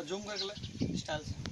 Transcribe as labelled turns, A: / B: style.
A: और जूम करके ले स्टाइल से